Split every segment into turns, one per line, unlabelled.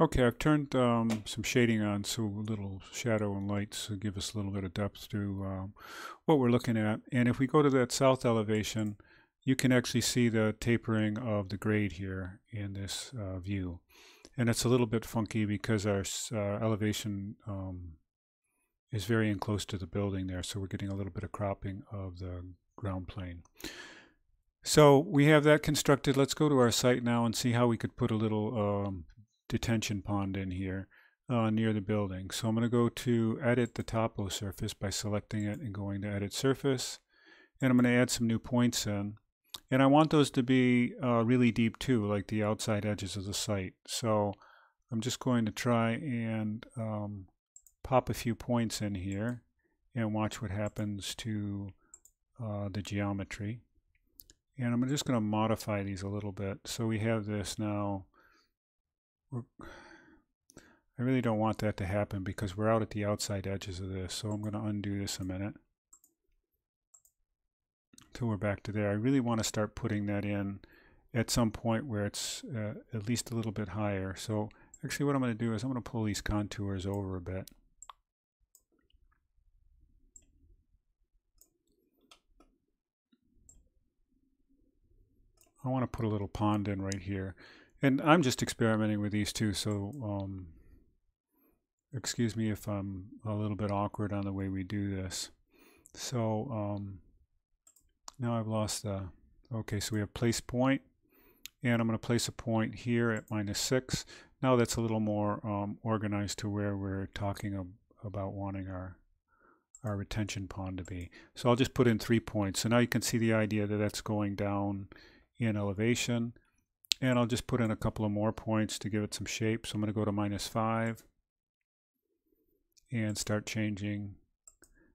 Okay, I've turned um, some shading on so a little shadow and lights to give us a little bit of depth to um, what we're looking at. And if we go to that south elevation, you can actually see the tapering of the grade here in this uh, view. And it's a little bit funky because our uh, elevation um, is very close to the building there, so we're getting a little bit of cropping of the ground plane. So we have that constructed. Let's go to our site now and see how we could put a little um, detention pond in here uh, near the building. So I'm going to go to edit the topo surface by selecting it and going to edit surface. And I'm going to add some new points in. And I want those to be uh, really deep too, like the outside edges of the site. So I'm just going to try and um, pop a few points in here and watch what happens to uh, the geometry. And I'm just going to modify these a little bit. So we have this now I really don't want that to happen because we're out at the outside edges of this. So I'm going to undo this a minute until we're back to there. I really want to start putting that in at some point where it's uh, at least a little bit higher. So actually what I'm going to do is I'm going to pull these contours over a bit. I want to put a little pond in right here. And I'm just experimenting with these two, so um, excuse me if I'm a little bit awkward on the way we do this. So um, now I've lost the, okay, so we have place point, and I'm going to place a point here at minus 6. Now that's a little more um, organized to where we're talking ab about wanting our our retention pond to be. So I'll just put in three points. So now you can see the idea that that's going down in elevation. And I'll just put in a couple of more points to give it some shape. So I'm going to go to minus 5 and start changing.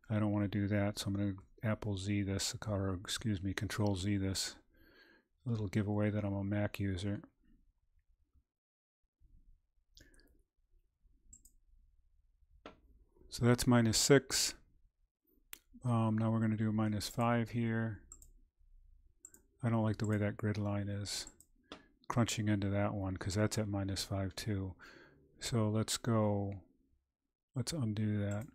I don't want to do that, so I'm going to Apple Z this, or excuse me, Control Z this. A little giveaway that I'm a Mac user. So that's minus 6. Um, now we're going to do minus 5 here. I don't like the way that grid line is crunching into that one because that's at minus 5 too. So let's go, let's undo that.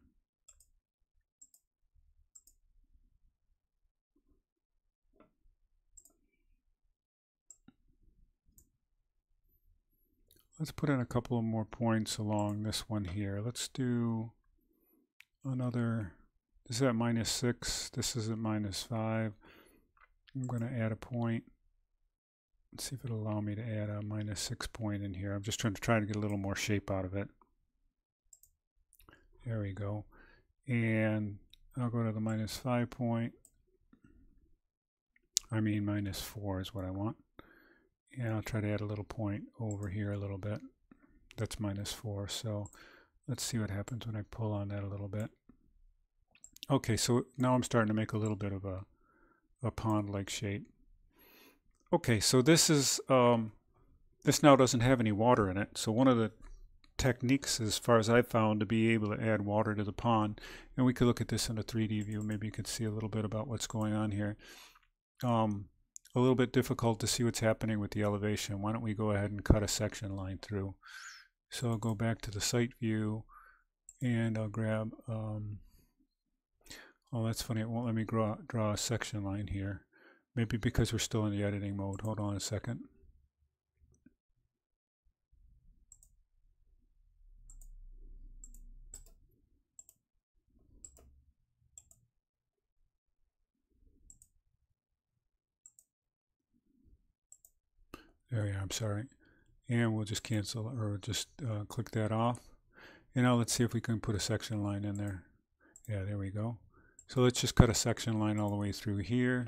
Let's put in a couple of more points along this one here. Let's do another, this is at minus 6, this is at minus 5. I'm going to add a point. Let's see if it'll allow me to add a minus 6 point in here. I'm just trying to try to get a little more shape out of it. There we go. And I'll go to the minus 5 point. I mean minus 4 is what I want. And I'll try to add a little point over here a little bit. That's minus 4. So let's see what happens when I pull on that a little bit. Okay, so now I'm starting to make a little bit of a, a pond-like shape. Okay, so this is um, this now doesn't have any water in it. So one of the techniques, as far as I've found, to be able to add water to the pond, and we could look at this in a 3D view. Maybe you could see a little bit about what's going on here. Um, a little bit difficult to see what's happening with the elevation. Why don't we go ahead and cut a section line through? So I'll go back to the site view, and I'll grab. Um, oh, that's funny. It won't let me draw draw a section line here. Maybe because we're still in the editing mode. Hold on a second. There we are, I'm sorry. And we'll just cancel or just uh, click that off. And now let's see if we can put a section line in there. Yeah, there we go. So let's just cut a section line all the way through here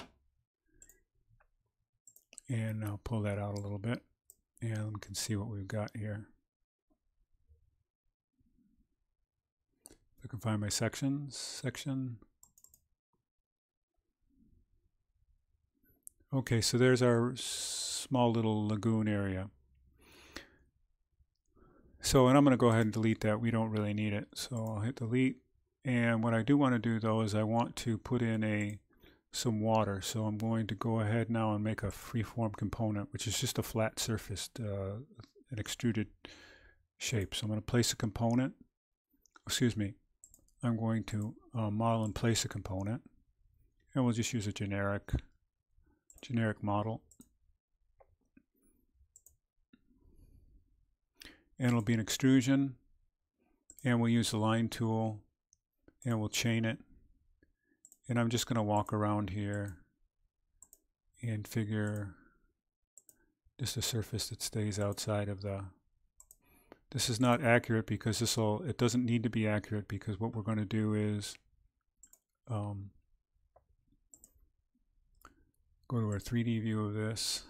and I'll pull that out a little bit and we can see what we've got here. I can find my sections, section. Okay, so there's our small little lagoon area. So, and I'm going to go ahead and delete that. We don't really need it. So I'll hit delete. And what I do want to do though is I want to put in a some water. So I'm going to go ahead now and make a freeform component, which is just a flat surface, uh, an extruded shape. So I'm going to place a component, excuse me, I'm going to uh, model and place a component and we'll just use a generic generic model and it'll be an extrusion and we'll use the line tool and we'll chain it and I'm just going to walk around here and figure just a surface that stays outside of the this is not accurate because this will it doesn't need to be accurate because what we're going to do is um, go to our 3D view of this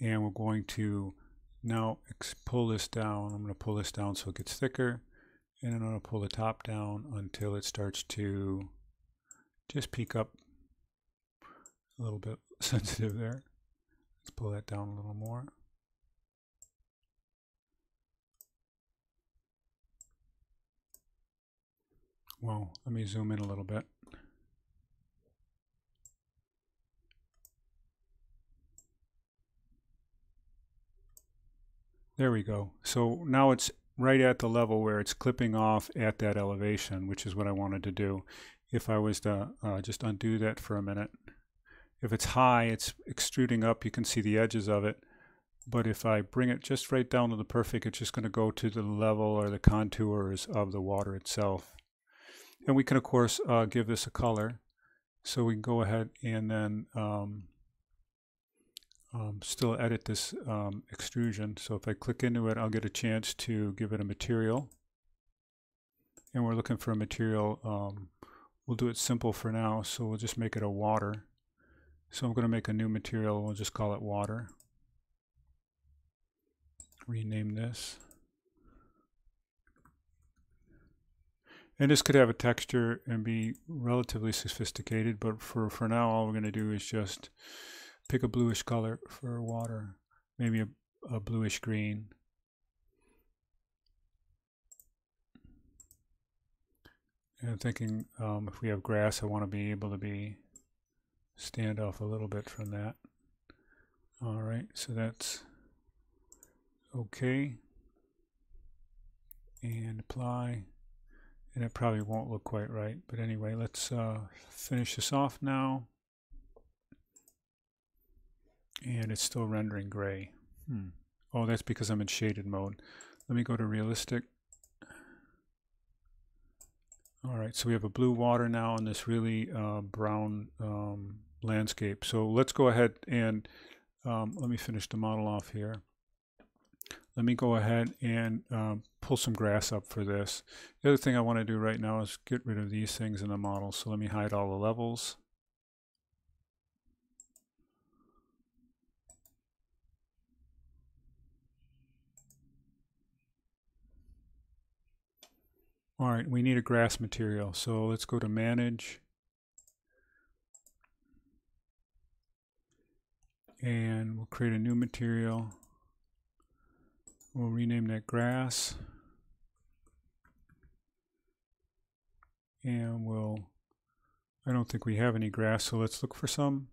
and we're going to now pull this down. I'm going to pull this down so it gets thicker and I'm going to pull the top down until it starts to just peak up a little bit sensitive there. Let's pull that down a little more. Well, let me zoom in a little bit. There we go. So now it's right at the level where it's clipping off at that elevation, which is what I wanted to do. If I was to uh, just undo that for a minute. If it's high, it's extruding up. You can see the edges of it. But if I bring it just right down to the perfect, it's just going to go to the level or the contours of the water itself. And we can, of course, uh, give this a color. So we can go ahead and then um, um, still edit this um, extrusion. So if I click into it, I'll get a chance to give it a material. And we're looking for a material, um, we'll do it simple for now, so we'll just make it a water. So I'm going to make a new material, we'll just call it water. Rename this. And this could have a texture and be relatively sophisticated, but for, for now all we're going to do is just pick a bluish color for water, maybe a, a bluish green. And thinking um, if we have grass, I want to be able to be stand off a little bit from that. All right, so that's okay. And apply. And it probably won't look quite right. But anyway, let's uh, finish this off now and it's still rendering gray. Hmm. Oh, that's because I'm in shaded mode. Let me go to realistic. All right, so we have a blue water now in this really uh, brown um, landscape. So let's go ahead and um, let me finish the model off here. Let me go ahead and um, pull some grass up for this. The other thing I want to do right now is get rid of these things in the model. So let me hide all the levels. All right, we need a grass material. So let's go to manage. And we'll create a new material. We'll rename that grass. And we'll, I don't think we have any grass, so let's look for some.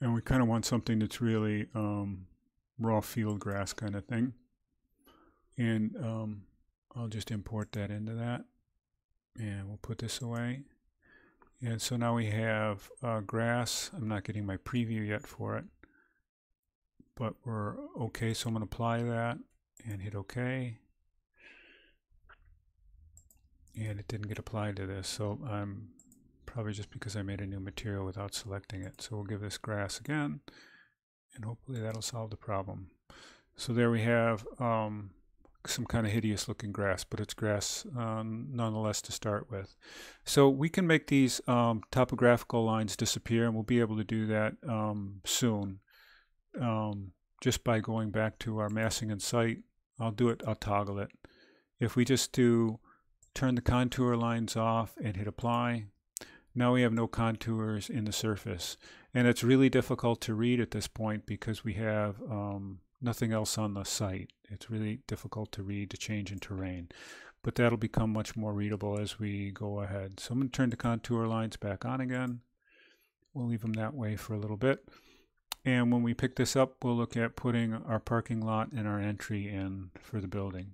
And we kind of want something that's really um, raw field grass kind of thing. And um, I'll just import that into that. And we'll put this away. And so now we have uh, grass. I'm not getting my preview yet for it. But we're okay, so I'm going to apply that and hit OK. And it didn't get applied to this, so I'm probably just because I made a new material without selecting it. So we'll give this grass again and hopefully that'll solve the problem. So there we have um, some kind of hideous looking grass, but it's grass um, nonetheless to start with. So we can make these um, topographical lines disappear and we'll be able to do that um, soon um, just by going back to our massing and site. I'll do it, I'll toggle it. If we just do turn the contour lines off and hit apply, now we have no contours in the surface. And it's really difficult to read at this point because we have um, nothing else on the site. It's really difficult to read the change in terrain. But that'll become much more readable as we go ahead. So I'm going to turn the contour lines back on again. We'll leave them that way for a little bit. And when we pick this up, we'll look at putting our parking lot and our entry in for the building.